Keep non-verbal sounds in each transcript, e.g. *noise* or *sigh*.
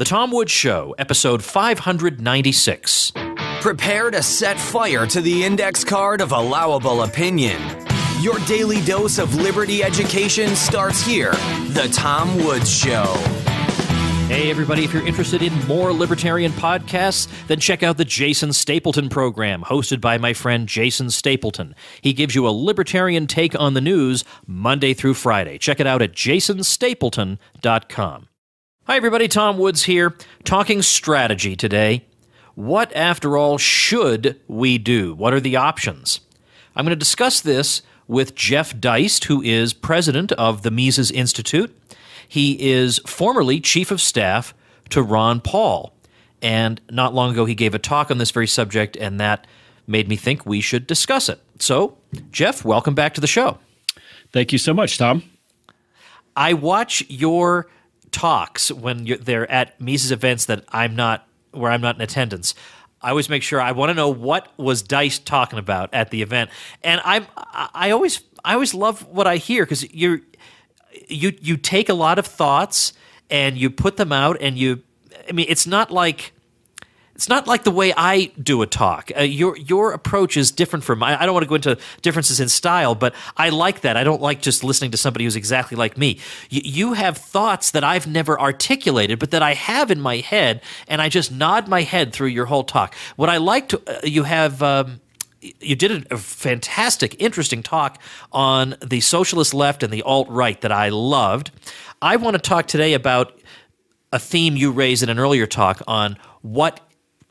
The Tom Woods Show, episode 596. Prepare to set fire to the index card of allowable opinion. Your daily dose of liberty education starts here. The Tom Woods Show. Hey, everybody, if you're interested in more libertarian podcasts, then check out the Jason Stapleton program, hosted by my friend Jason Stapleton. He gives you a libertarian take on the news Monday through Friday. Check it out at jasonstapleton.com. Hi, everybody, Tom Woods here, talking strategy today. What, after all, should we do? What are the options? I'm going to discuss this with Jeff Deist, who is president of the Mises Institute. He is formerly chief of staff to Ron Paul. And not long ago, he gave a talk on this very subject, and that made me think we should discuss it. So, Jeff, welcome back to the show. Thank you so much, Tom. I watch your talks when they're at Mises events that I'm not, where I'm not in attendance. I always make sure I want to know what was Deist talking about at the event, and I'm I always I always love what I hear because you're you you take a lot of thoughts and you put them out and you I mean it's not like it's not like the way I do a talk. Uh, your your approach is different from mine. I don't want to go into differences in style, but I like that. I don't like just listening to somebody who's exactly like me. You, you have thoughts that I've never articulated, but that I have in my head, and I just nod my head through your whole talk. What I like to uh, you have. Um, you did a, fantastic, interesting talk on the socialist left and the alt right that I loved. I want to talk today about a theme you raised in an earlier talk on what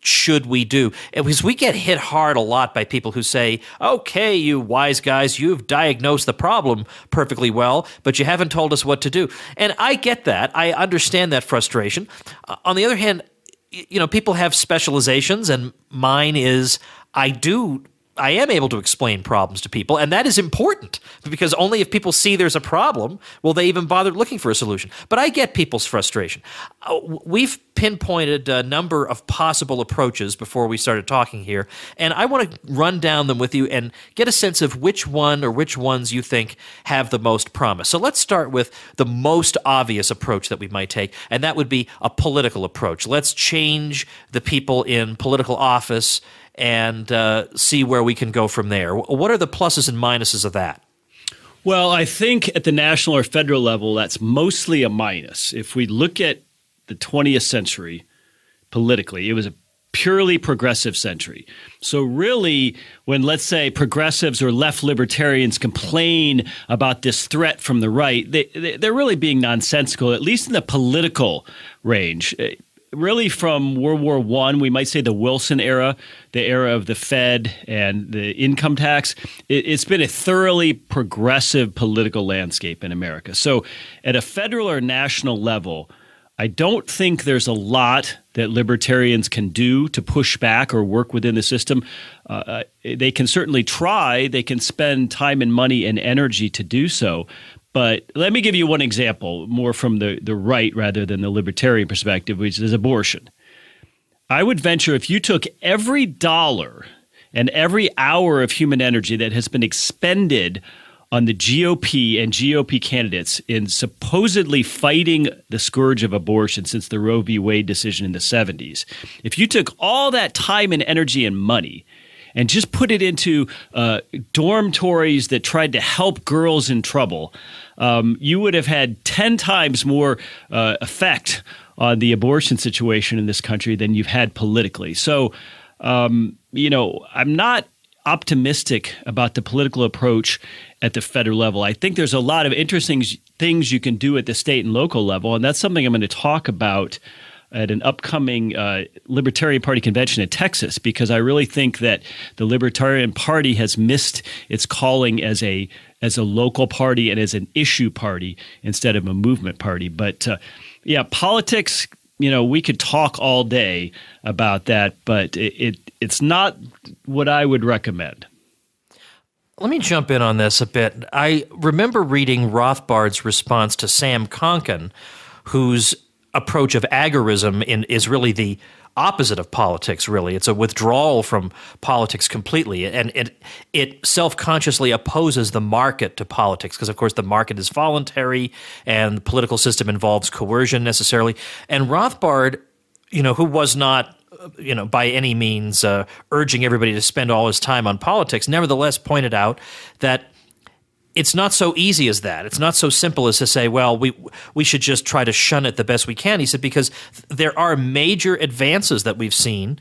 should we do? Because we get hit hard a lot by people who say, okay, you wise guys, you've diagnosed the problem perfectly well, but you haven't told us what to do. And I get that. I understand that frustration. Uh, on the other hand, you know, people have specializations, and mine is I do I am able to explain problems to people, and that is important because only if people see there's a problem will they even bother looking for a solution. But I get people's frustration. Uh, we've pinpointed a number of possible approaches before we started talking here, and I want to run down them with you and get a sense of which one or which ones you think have the most promise. So let's start with the most obvious approach that we might take, and that would be a political approach. Let's change the people in political office and uh, see where we can go from there. What are the pluses and minuses of that? Well, I think at the national or federal level, that's mostly a minus. If we look at the 20th century politically, it was a purely progressive century. So, really, when let's say progressives or left libertarians complain about this threat from the right, they, they're really being nonsensical, at least in the political range really from World War One, we might say the Wilson era, the era of the Fed and the income tax. It, has been a thoroughly progressive political landscape in America. So, at a federal or national level, I don't think there's a lot that libertarians can do to push back or work within the system. Uh, uh they can certainly try. They can spend time and money and energy to do so. But let me give you one example, more from the, the right rather than the libertarian perspective, which is abortion. I would venture if you took every dollar and every hour of human energy that has been expended on the GOP and GOP candidates in supposedly fighting the scourge of abortion since the Roe v. Wade decision in the 70s, if you took all that time and energy and money and just put it into uh, dormitories that tried to help girls in trouble, um, you would have had 10 times more uh, effect on the abortion situation in this country than you've had politically. So, um, you know, I'm not optimistic about the political approach at the federal level. I think there's a lot of interesting things you can do at the state and local level, and that's something I'm going to talk about at an upcoming uh, Libertarian Party convention in Texas because I really think that the Libertarian Party has missed its calling as a as a local party and as an issue party instead of a movement party. But uh, yeah, politics. You know, we could talk all day about that, but it, it it's not what I would recommend. Let me jump in on this a bit. I remember reading Rothbard's response to Sam Konkin, who's approach of agorism in, is really the opposite of politics really. It's a withdrawal from politics completely and it it self-consciously opposes the market to politics because of course the market is voluntary and the political system involves coercion necessarily. And Rothbard you know who was not you know by any means uh, urging everybody to spend all his time on politics nevertheless pointed out that it's not so easy as that. It's not so simple as to say, well, we we should just try to shun it the best we can. He said because there are major advances that we've seen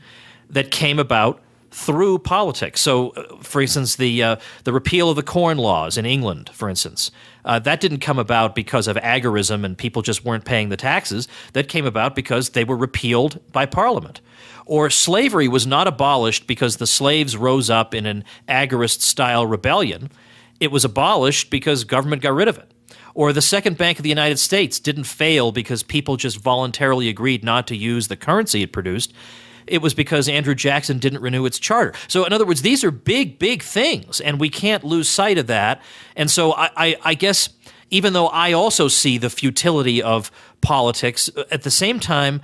that came about through politics. So, uh, for instance, the uh, the repeal of the corn laws in England, for instance, uh, that didn't come about because of agorism and people just weren't paying the taxes. That came about because they were repealed by Parliament. Or slavery was not abolished because the slaves rose up in an agorist style rebellion it was abolished because government got rid of it. Or the Second Bank of the United States didn't fail because people just voluntarily agreed not to use the currency it produced. It was because Andrew Jackson didn't renew its charter. So, in other words, these are big, big things, and we can't lose sight of that. And so, I, I, I guess, even though I also see the futility of politics, uh, at the same time,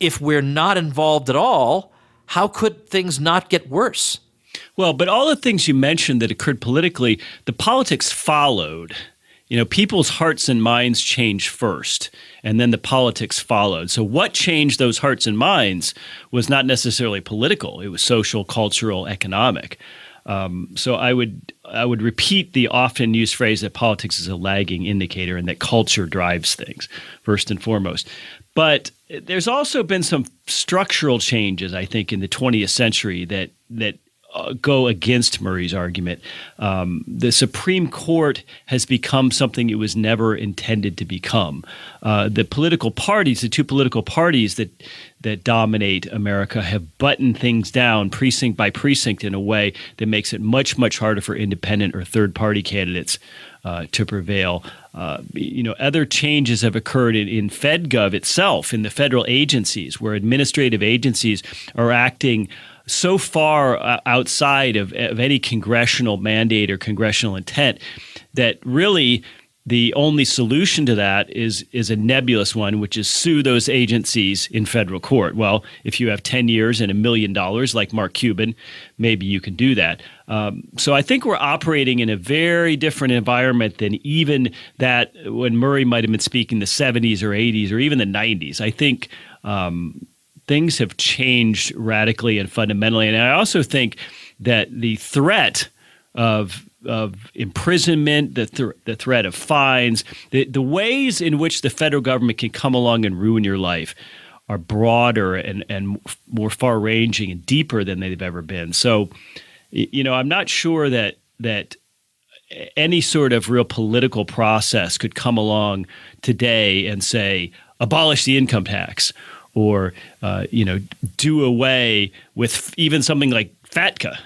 if we're not involved at all, how could things not get worse? Well, but all the things you mentioned that occurred politically, the politics followed. You know, people's hearts and minds changed first, and then the politics followed. So, what changed those hearts and minds was not necessarily political; it was social, cultural, economic. Um, so, I would I would repeat the often used phrase that politics is a lagging indicator, and that culture drives things first and foremost. But there's also been some structural changes, I think, in the 20th century that that go against Murray's argument. Um, the Supreme Court has become something it was never intended to become. Uh, the political parties, the two political parties that that dominate America, have buttoned things down precinct by precinct in a way that makes it much much harder for independent or third party candidates uh, to prevail. Uh, you know, other changes have occurred in, in FedGov itself, in the federal agencies, where administrative agencies are acting so far uh, outside of, of any congressional mandate or congressional intent that really the only solution to that is is a nebulous one, which is sue those agencies in federal court. Well, if you have ten years and a million dollars, like Mark Cuban, maybe you can do that. Um, so I think we're operating in a very different environment than even that when Murray might have been speaking the '70s or '80s or even the '90s. I think. Um, things have changed radically and fundamentally. And I also think that the threat of of imprisonment, the, th- the threat of fines, the, the ways in which the federal government can come along and ruin your life are broader and, and more far ranging and deeper than they've ever been. So, you know, I'm not sure that that any sort of real political process could come along today and say abolish the income tax or uh, you know do away with even something like FATCA,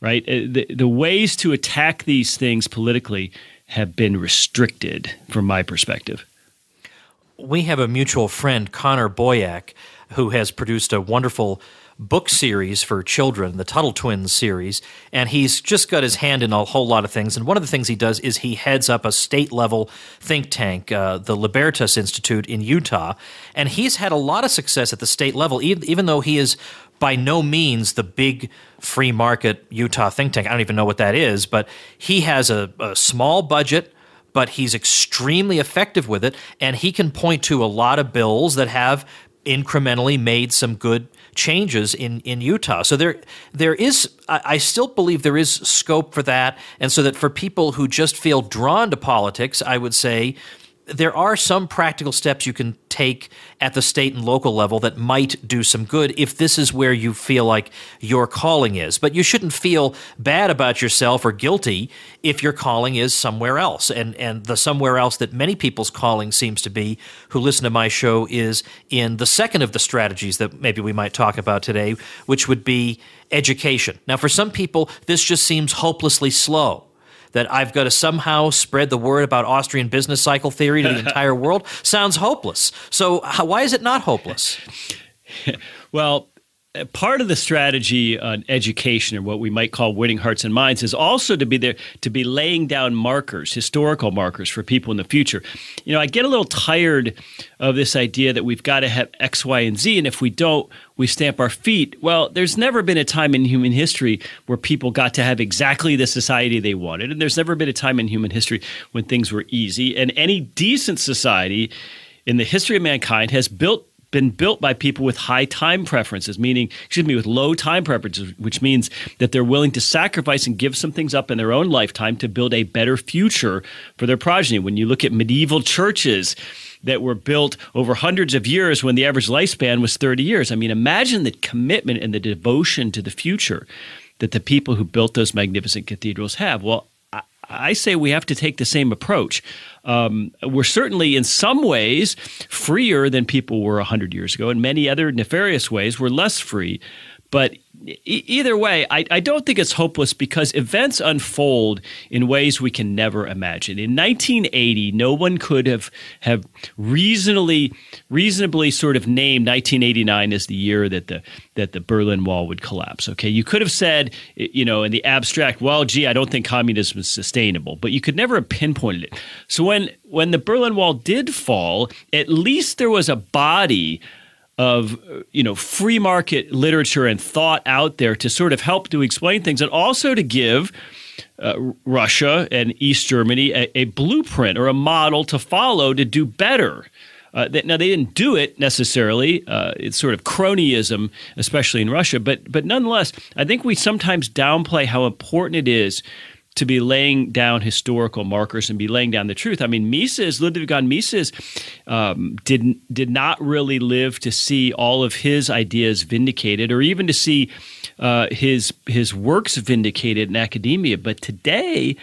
right? Uh, the, the ways to attack these things politically have been restricted from my perspective. We have a mutual friend, Connor Boyack, who has produced a wonderful book series for children, the Tuttle Twins series, and he's just got his hand in a whole lot of things. And one of the things he does is he heads up a state level think tank, uh, the Libertas Institute in Utah, and he's had a lot of success at the state level, even, even though he is by no means the big free market Utah think tank. I don't even know what that is, but he has a, a small budget but he's extremely effective with it, and he can point to a lot of bills that have incrementally made some good changes in, in Utah. So there there is I still believe there is scope for that, and so that for people who just feel drawn to politics, I would say there are some practical steps you can take at the state and local level that might do some good if this is where you feel like your calling is. But you shouldn't feel bad about yourself or guilty if your calling is somewhere else. And and the somewhere else that many people's calling seems to be who listen to my show is in the second of the strategies that maybe we might talk about today, which would be education. Now for some people this just seems hopelessly slow that I've got to somehow spread the word about Austrian business cycle theory to the *laughs* entire world sounds hopeless. So, how, why is it not hopeless? *laughs* well, part of the strategy on education, or what we might call winning hearts and minds, is also to be there to be laying down markers, historical markers for people in the future. You know, I get a little tired of this idea that we've got to have X, Y, and Z, and if we don't, we stamp our feet. Well, there's never been a time in human history where people got to have exactly the society they wanted, and there's never been a time in human history when things were easy. And any decent society in the history of mankind has built been built by people with high time preferences, meaning, excuse me, with low time preferences, which means that they're willing to sacrifice and give some things up in their own lifetime to build a better future for their progeny. When you look at medieval churches, that were built over hundreds of years when the average lifespan was 30 years. I mean, imagine the commitment and the devotion to the future that the people who built those magnificent cathedrals have. Well, I say we have to take the same approach. Um, we're certainly, in some ways, freer than people were 100 years ago. In many other nefarious ways, we're less free. But either way, I, I, don't think it's hopeless because events unfold in ways we can never imagine. In 1980, no one could have have reasonably reasonably sort of named 1989 as the year that the that the Berlin Wall would collapse. Okay, you could have said, you know, in the abstract, well, gee, I don't think communism is sustainable, but you could never have pinpointed it. So when when the Berlin Wall did fall, at least there was a body of you know free market literature and thought out there to sort of help to explain things and also to give uh, Russia and East Germany a, a, blueprint or a model to follow to do better. Uh, that, now they didn't do it necessarily. Uh, it's sort of cronyism, especially in Russia. But but nonetheless, I think we sometimes downplay how important it is to be laying down historical markers and be laying down the truth. I mean, Mises, Ludwig von Mises, um, did did not really live to see all of his ideas vindicated, or even to see uh, his his works vindicated in academia. But today,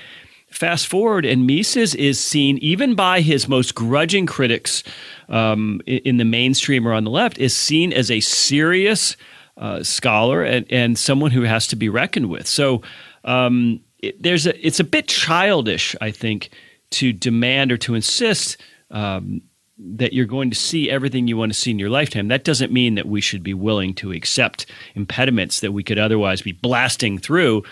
fast forward, and Mises is seen even by his most grudging critics um, in, the mainstream or on the left, is seen as a serious uh, scholar and, and someone who has to be reckoned with. So. Um, it, there's a it's a bit childish, I think, to demand or to insist um, that you're going to see everything you want to see in your lifetime. That doesn't mean that we should be willing to accept impediments that we could otherwise be blasting through.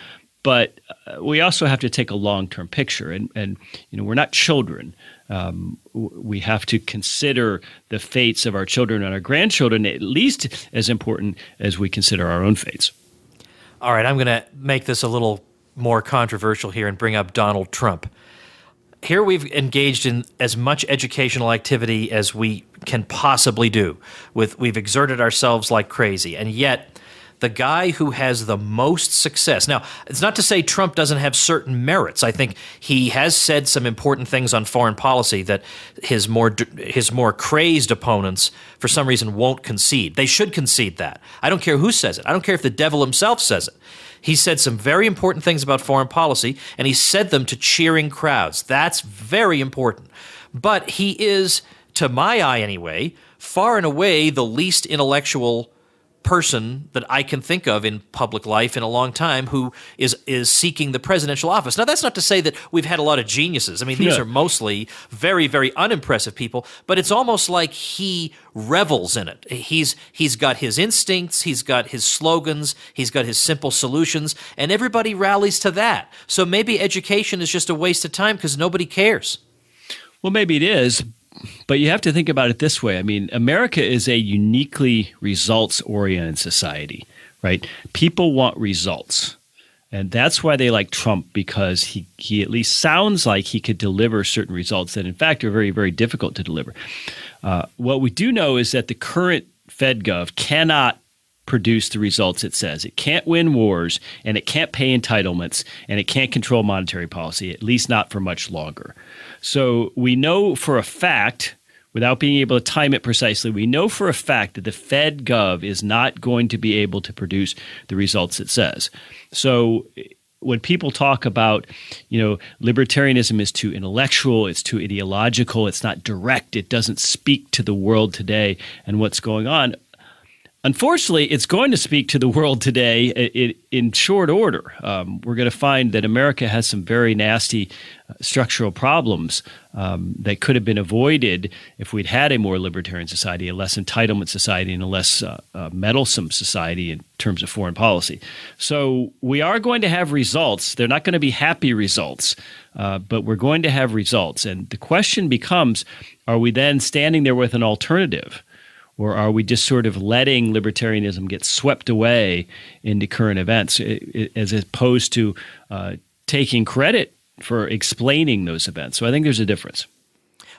But uh, we also have to take a long term picture, and and you know we're not children. Um, we have to consider the fates of our children and our grandchildren at least as important as we consider our own fates. All right, I'm going to make this a little more controversial here and bring up Donald Trump. Here we've engaged in as much educational activity as we can possibly do. With we've exerted ourselves like crazy, and yet the guy who has the most success. Now, it's not to say Trump doesn't have certain merits. I think he has said some important things on foreign policy that his more his more crazed opponents for some reason won't concede. They should concede that. I don't care who says it. I don't care if the devil himself says it. He said some very important things about foreign policy, and he said them to cheering crowds. That's very important. But he is, to my eye anyway, far and away the least intellectual person that I can think of in public life in a long time who is is seeking the presidential office. Now that's not to say that we've had a lot of geniuses. I mean these yeah. are mostly very very unimpressive people, but it's almost like he revels in it. He's he's got his instincts, he's got his slogans, he's got his simple solutions and everybody rallies to that. So maybe education is just a waste of time because nobody cares. Well, maybe it is, but you have to think about it this way. I mean, America is a uniquely results oriented society, right? People want results. And that's why they like Trump because he, he at least sounds like he could deliver certain results that, in fact, are very, very difficult to deliver. Uh, what we do know is that the current FedGov cannot produce the results it says. It can't win wars and it can't pay entitlements and it can't control monetary policy, at least not for much longer. So we know for a fact, without being able to time it precisely, we know for a fact that the Fed Gov is not going to be able to produce the results it says. So when people talk about, you know, libertarianism is too intellectual, it's too ideological, it's not direct, it doesn't speak to the world today and what's going on. Unfortunately, it's going to speak to the world today in, short order. Um, we're going to find that America has some very nasty uh, structural problems um, that could have been avoided if we'd had a more libertarian society, a less entitlement society, and a less uh, uh, meddlesome society in terms of foreign policy. So we are going to have results. They're not going to be happy results, uh, but we're going to have results. And the question becomes are we then standing there with an alternative? Or are we just sort of letting libertarianism get swept away into current events as opposed to uh, taking credit for explaining those events? So I think there's a difference.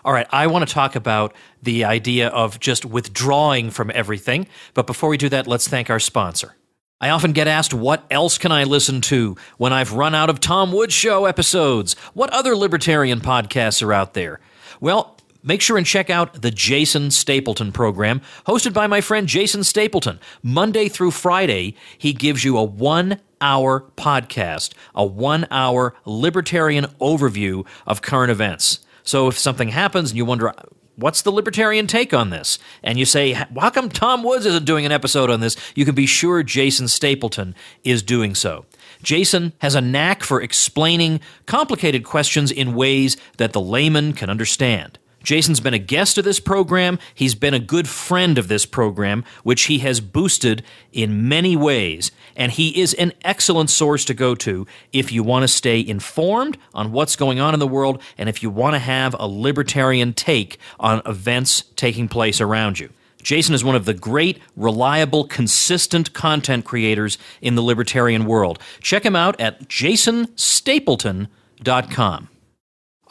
All right, I want to talk about the idea of just withdrawing from everything. But before we do that, let's thank our sponsor. I often get asked, what else can I listen to when I've run out of Tom Woods Show episodes? What other libertarian podcasts are out there? Well, Make sure and check out the Jason Stapleton program, hosted by my friend Jason Stapleton. Monday through Friday, he gives you a one hour podcast, a one hour libertarian overview of current events. So if something happens and you wonder, what's the libertarian take on this? And you say, how come Tom Woods isn't doing an episode on this? You can be sure Jason Stapleton is doing so. Jason has a knack for explaining complicated questions in ways that the layman can understand. Jason's been a guest of this program. He's been a good friend of this program, which he has boosted in many ways. And he is an excellent source to go to if you want to stay informed on what's going on in the world and if you want to have a libertarian take on events taking place around you. Jason is one of the great, reliable, consistent content creators in the libertarian world. Check him out at jasonstapleton.com.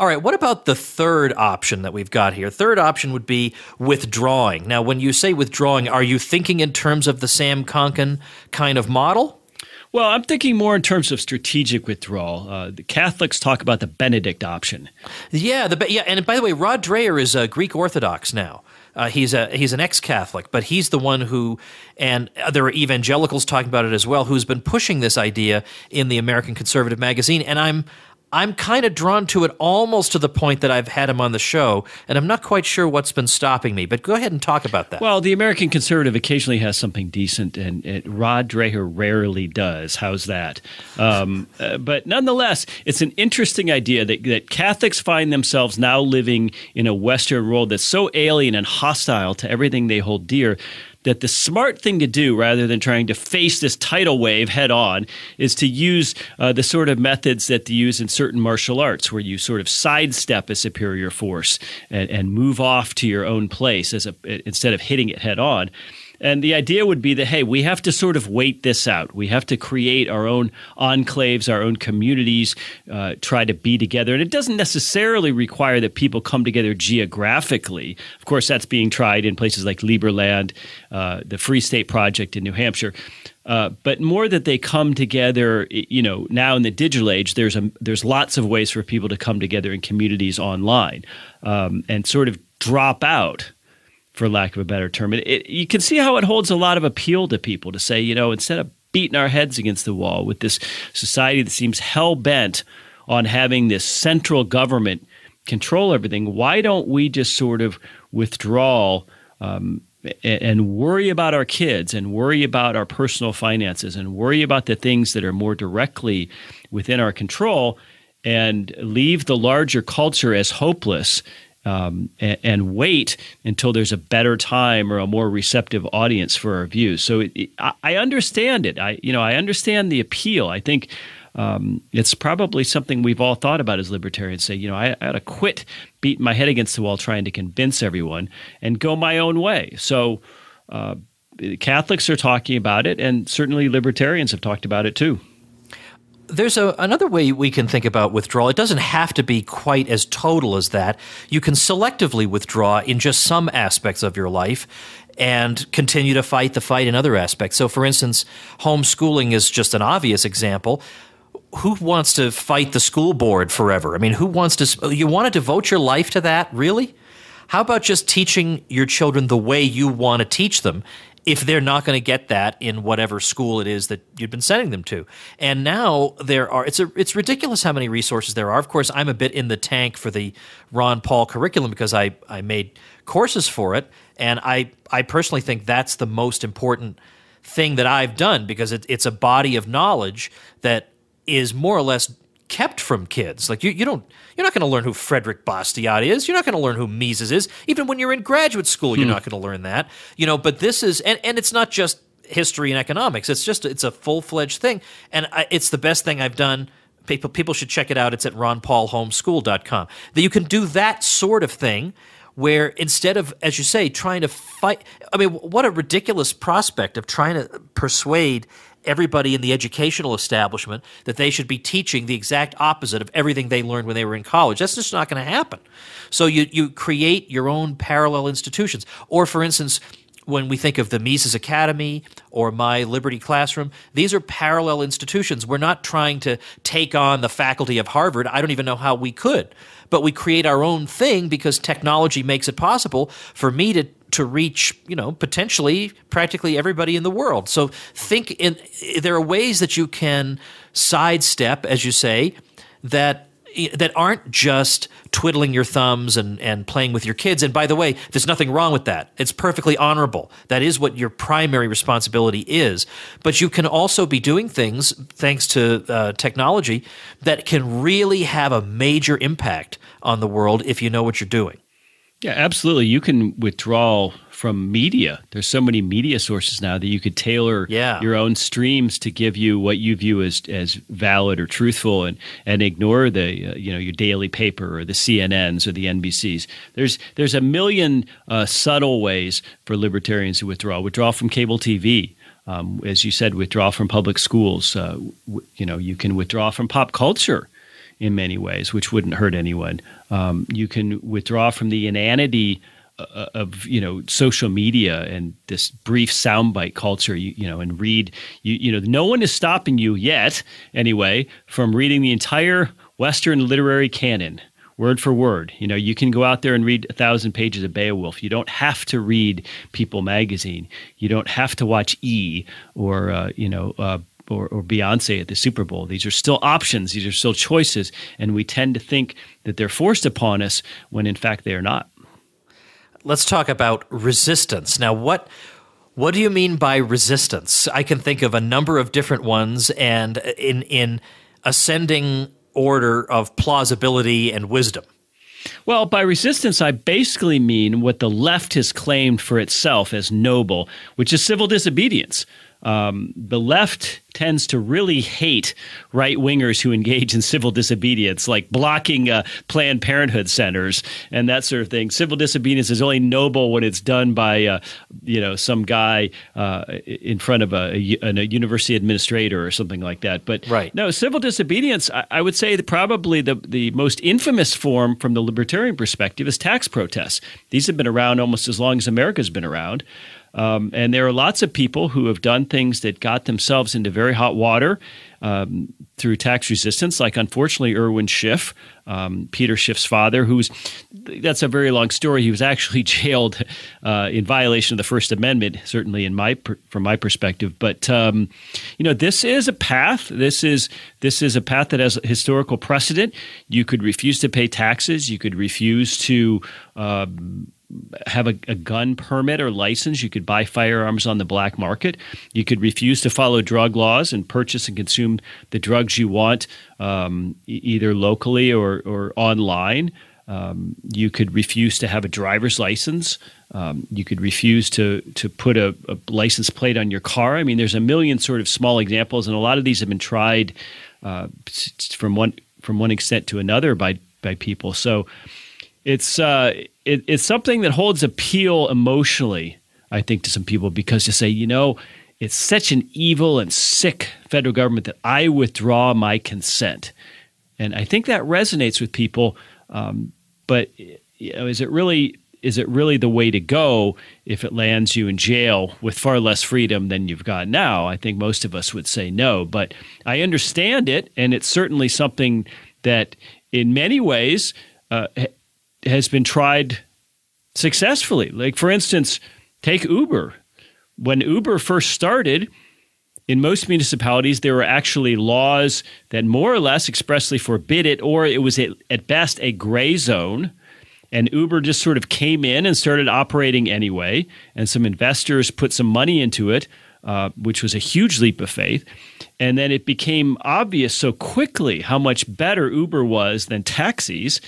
All right, what about the third option that we've got here? Third option would be withdrawing. Now, when you say withdrawing, are you thinking in terms of the Sam Konkin kind of model? Well, I'm thinking more in terms of strategic withdrawal. Uh, the Catholics talk about the Benedict option. Yeah, the, yeah, and by the way, Rod Dreher is a Greek Orthodox now. Uh, he's a he's an ex-Catholic, but he's the one who, and there are evangelicals talking about it as well, who's been pushing this idea in the American Conservative magazine. And I'm I'm kind of drawn to it almost to the point that I've had him on the show, and I'm not quite sure what's been stopping me. But go ahead and talk about that. Well, the American conservative occasionally has something decent, and it, Rod Dreher rarely does. How's that? Um, uh, but nonetheless, it's an interesting idea that, that Catholics find themselves now living in a Western world that's so alien and hostile to everything they hold dear that the smart thing to do rather than trying to face this tidal wave head on is to use uh, the sort of methods that they use in certain martial arts where you sort of sidestep a superior force and, and move off to your own place as a, instead of hitting it head on. And the idea would be that, hey, we have to sort of wait this out. We have to create our own enclaves, our own communities, uh, try to be together. And it doesn't necessarily require that people come together geographically. Of course, that's being tried in places like Liberland, uh, the Free State Project in New Hampshire. Uh, but more that they come together, you know, now in the digital age, there's a, there's lots of ways for people to come together in communities online um, and sort of drop out for lack of a better term. It, it, you can see how it holds a lot of appeal to people to say, you know, instead of beating our heads against the wall with this society that seems hell bent on having this central government control everything, why don't we just sort of withdraw um, and, and worry about our kids and worry about our personal finances and worry about the things that are more directly within our control and leave the larger culture as hopeless um, and, and, wait until there's a better time or a more receptive audience for our views. So it, it, I, understand it. I you know I understand the appeal. I think um, it's probably something we've all thought about as libertarians. Say, you know, I, I ought to quit beating my head against the wall trying to convince everyone and go my own way. So. Uh, Catholics are talking about it, and certainly libertarians have talked about it too there's a, another way we can think about withdrawal. It doesn't have to be quite as total as that. You can selectively withdraw in just some aspects of your life and continue to fight the fight in other aspects. So, for instance, homeschooling is just an obvious example. Who wants to fight the school board forever? I mean, who wants to? You want to devote your life to that? Really? How about just teaching your children the way you want to teach them if they're not going to get that in whatever school it is that you've been sending them to. And now there are it's a it's ridiculous how many resources there are. Of course, I'm a bit in the tank for the Ron Paul curriculum because I I made courses for it and I I personally think that's the most important thing that I've done because it, it's a body of knowledge that is more or less kept from kids. Like you, you don't, you're not going to learn who Frederick Bastiat is. You're not going to learn who Mises is. Even when you're in graduate school, you're hmm. not going to learn that. You know, but this is, and, and it's not just history and economics. It's just, it's a full fledged thing, and I, it's the best thing I've done. People, people should check it out. It's at ronpaulhomeschool.com. That you can do that sort of thing where instead of, as you say, trying to fight, I mean, what a ridiculous prospect of trying to persuade everybody in the educational establishment that they should be teaching the exact opposite of everything they learned when they were in college. That's just not going to happen. So you, you create your own parallel institutions. Or, for instance, when we think of the Mises Academy or My Liberty Classroom, these are parallel institutions. We're not trying to take on the faculty of Harvard. I don't even know how we could. But we create our own thing because technology makes it possible for me to to reach, you know, potentially practically everybody in the world. So think in there are ways that you can sidestep, as you say, that that aren't just twiddling your thumbs and, and playing with your kids. And by the way, there's nothing wrong with that. It's perfectly honorable. That is what your primary responsibility is. But you can also be doing things, thanks to uh, technology, that can really have a major impact on the world if you know what you're doing. Yeah, absolutely. You can withdraw from media. There's so many media sources now that you could tailor yeah. your own streams to give you what you view as as valid or truthful, and and ignore the uh, you know your daily paper or the CNNs or the NBCs. There's there's a million uh, subtle ways for libertarians to withdraw. Withdraw from cable TV. Um, as you said, withdraw from public schools. Uh, w- you know, you can withdraw from pop culture in many ways, which wouldn't hurt anyone. Um, you can withdraw from the inanity uh, of you know social media and this brief soundbite culture. You, you know, and read. You, you know, no one is stopping you yet, anyway, from reading the entire Western literary canon word for word. You know, you can go out there and read a thousand pages of Beowulf. You don't have to read People magazine. You don't have to watch E or uh, you know uh, or, or Beyonce at the Super Bowl. These are still options, these are still choices, and we tend to think that they're forced upon us when in fact they are not. Let's talk about resistance. Now, what what do you mean by resistance? I can think of a number of different ones, and in in ascending order of plausibility and wisdom. Well, by resistance, I basically mean what the left has claimed for itself as noble, which is civil disobedience. Um, the left tends to really hate right wingers who engage in civil disobedience, like blocking uh, Planned Parenthood centers and that sort of thing. Civil disobedience is only noble when it's done by, uh, you know, some guy uh, in front of a, a, a, university administrator or something like that. But right. no, civil disobedience, I, I would say that probably the, the most infamous form from the libertarian perspective is tax protests. These have been around almost as long as America's been around. Um, and there are lots of people who have done things that got themselves into very hot water. Um, through tax resistance, like unfortunately Irwin Schiff, um, Peter Schiff's father, who's that's a very long story. He was actually *laughs* jailed uh, in violation of the First Amendment, certainly in my from my perspective. But um, you know, this is a path. This is this is a path that has historical precedent. You could refuse to pay taxes. You could refuse to. Um, have a, a, gun permit or license. You could buy firearms on the black market. You could refuse to follow drug laws and purchase and consume the drugs you want, um, either locally or, or online. Um, you could refuse to have a driver's license. Um, you could refuse to to put a, a, license plate on your car. I mean, there's a million sort of small examples, and a lot of these have been tried uh, from one from one extent to another by by people. So it's uh, it, it's something that holds appeal emotionally, I think, to some people because to say, you know, it's such an evil and sick federal government that I withdraw my consent, and I think that resonates with people. Um, but you know, is it really is it really the way to go if it lands you in jail with far less freedom than you've got now? I think most of us would say no, but I understand it, and it's certainly something that, in many ways, uh, has been tried successfully. Like, for instance, take Uber. When Uber first started, in most municipalities, there were actually laws that more or less expressly forbid it, or it was at best a gray zone. And Uber just sort of came in and started operating anyway. And some investors put some money into it, uh, which was a huge leap of faith. And then it became obvious so quickly how much better Uber was than taxis.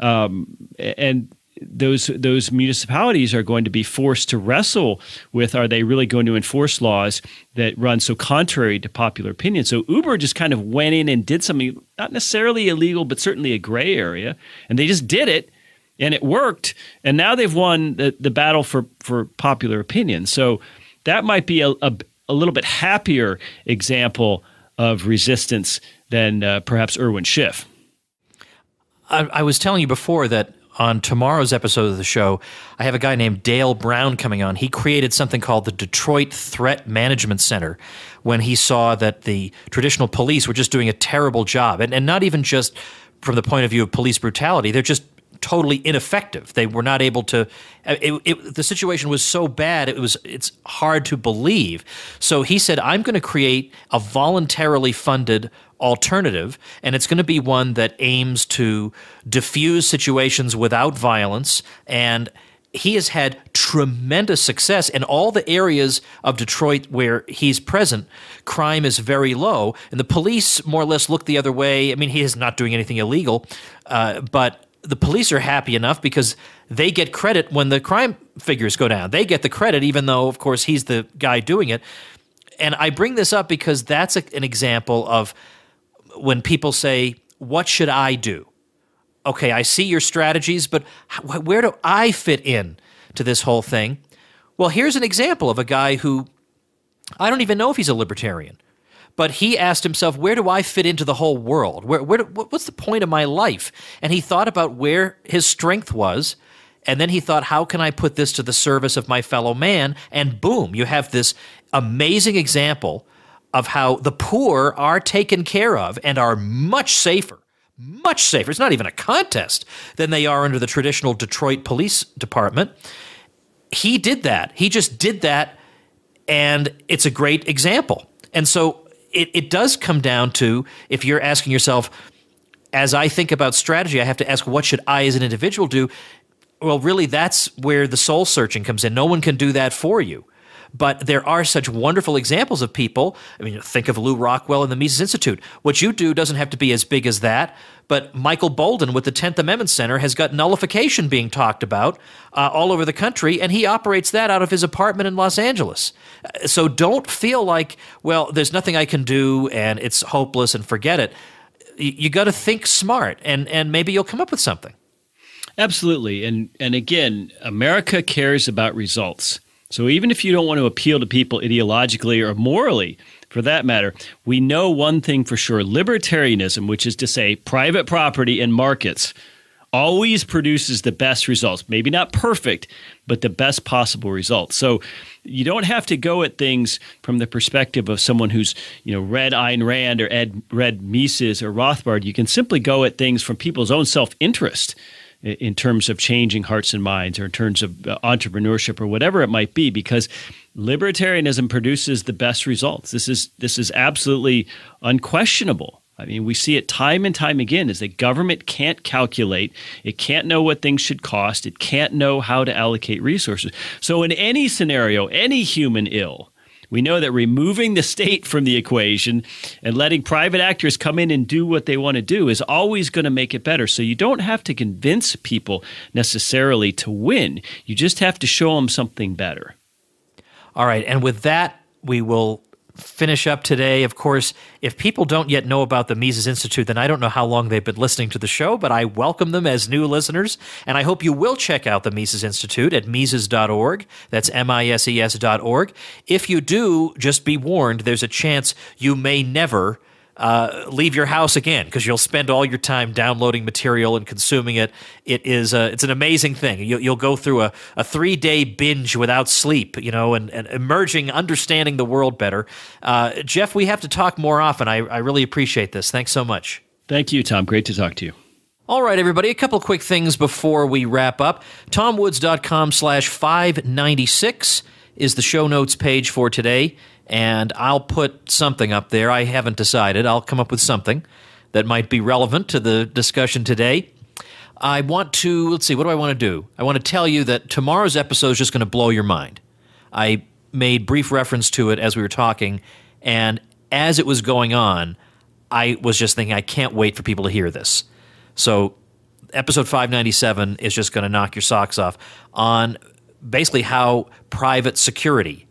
Um, and those those municipalities are going to be forced to wrestle with are they really going to enforce laws that run so contrary to popular opinion so uber just kind of went in and did something not necessarily illegal but certainly a gray area and they just did it and it worked and now they've won the, the battle for for popular opinion so that might be a, a, a little bit happier example of resistance than uh, perhaps Irwin Schiff. I, I was telling you before that on tomorrow's episode of the show, I have a guy named Dale Brown coming on. He created something called the Detroit Threat Management Center when he saw that the traditional police were just doing a terrible job. And, and not even just from the point of view of police brutality, they're just totally ineffective. They were not able to. It, it, the situation was so bad; it was it's hard to believe. So he said, "I'm going to create a voluntarily funded alternative, and it's going to be one that aims to diffuse situations without violence and." He has had tremendous success in all the areas of Detroit where he's present. Crime is very low, and the police more or less look the other way. I mean, he is not doing anything illegal, uh, but the police are happy enough because they get credit when the crime figures go down. They get the credit, even though, of course, he's the guy doing it. And I bring this up because that's a, an example of when people say, What should I do? Okay, I see your strategies, but where do I fit in to this whole thing? Well, here's an example of a guy who I don't even know if he's a libertarian but he asked himself, where do I fit into the whole world? Where, where, what's the point of my life? And he thought about where his strength was. And then he thought, how can I put this to the service of my fellow man? And boom, you have this amazing example of how the poor are taken care of and are much safer, much safer. It's not even a contest than they are under the traditional Detroit Police Department. He did that. He just did that. And it's a great example. And so it, it does come down to if you're asking yourself, as I think about strategy, I have to ask, what should I as an individual do? Well, really, that's where the soul searching comes in. No one can do that for you. But there are such wonderful examples of people. I mean, think of Lew Rockwell and the Mises Institute. What you do doesn't have to be as big as that, but Michael Boldin with the 10th Amendment Center has got nullification being talked about uh, all over the country, and he operates that out of his apartment in Los Angeles. Uh, so don't feel like, well, there's nothing I can do and it's hopeless and forget it. You, you got to think smart, and, and maybe you'll come up with something. Absolutely. And, and again, America cares about results. So even if you don't want to appeal to people ideologically or morally, for that matter, we know one thing for sure libertarianism, which is to say private property and markets, always produces the best results. Maybe not perfect, but the best possible results. So you don't have to go at things from the perspective of someone who's, you know, read Ayn Rand or Ed, read Mises or Rothbard. You can simply go at things from people's own self interest in terms of changing hearts and minds or in terms of uh, entrepreneurship or whatever it might be because libertarianism produces the best results. This is this is absolutely unquestionable. I mean we see it time and time again is that government can't calculate it can't know what things should cost it can't know how to allocate resources. So in any scenario any human ill we know that removing the state from the equation and letting private actors come in and do what they want to do is always going to make it better. So you don't have to convince people necessarily to win. You just have to show them something better. All right. And with that, we will finish up today. Of course, if people don't yet know about the Mises Institute, then I don't know how long they've been listening to the show, but I welcome them as new listeners. And I hope you will check out the Mises Institute at Mises.org. That's M I S E S.org. If you do, just be warned, there's a chance you may never uh, leave your house again because you'll spend all your time downloading material and consuming it. It is a, it's an amazing thing. You'll, you'll go through a, a three day binge without sleep, you know, and, and emerging, understanding the world better. Uh, Jeff, we have to talk more often. I, I really appreciate this. Thanks so much. Thank you, Tom. Great to talk to you. All right, everybody, a couple quick things before we wrap up. TomWoods.com slash 596 is the show notes page for today, and I'll put something up there. I haven't decided. I'll come up with something that might be relevant to the discussion today. I want to, let's see, what do I want to do? I want to tell you that tomorrow's episode is just going to blow your mind. I made brief reference to it as we were talking, and as it was going on, I was just thinking, I can't wait for people to hear this. So, episode 597 is just going to knock your socks off on basically how private security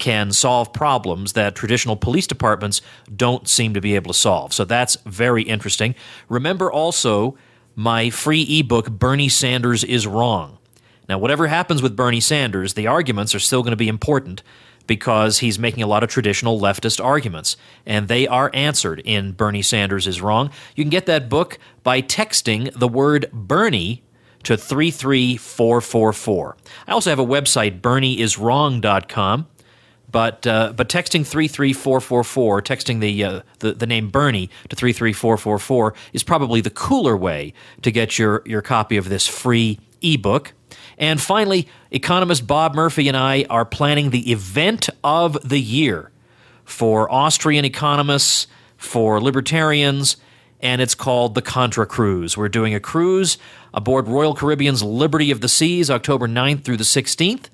can solve problems that traditional police departments don't seem to be able to solve. So, that's very interesting. Remember also my free ebook, Bernie Sanders is Wrong. Now, whatever happens with Bernie Sanders, the arguments are still going to be important because he's making a lot of traditional leftist arguments, and they are answered in Bernie Sanders is Wrong. You can get that book by texting the word Bernie to 33444. I also have a website, bernieiswrong.com. But uh, but texting three three four four four, texting the, uh, the the name Bernie to three three four four four is probably the cooler way to get your your copy of this free ebook. And finally, economist Bob Murphy and I are planning the event of the year for Austrian economists, for libertarians, and it's called the Contra Cruise. We're doing a cruise aboard Royal Caribbean's Liberty of the Seas, October 9th through the 16th.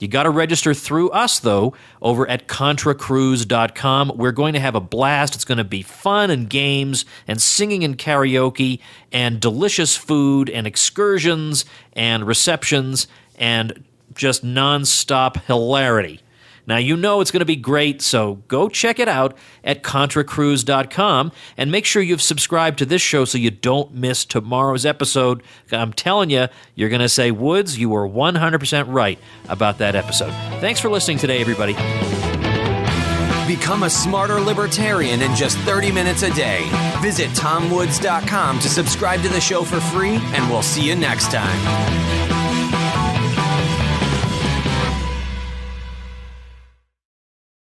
You got to register through us, though, over at ContraCruise.com. We're going to have a blast. It's going to be fun and games and singing and karaoke and delicious food and excursions and receptions and just nonstop hilarity. Now, you know it's going to be great, so go check it out at ContraCruise.com and make sure you've subscribed to this show so you don't miss tomorrow's episode. I'm telling you, you're going to say, Woods, you were 100% right about that episode. Thanks for listening today, everybody. Become a smarter libertarian in just 30 minutes a day. Visit TomWoods.com to subscribe to the show for free, and we'll see you next time.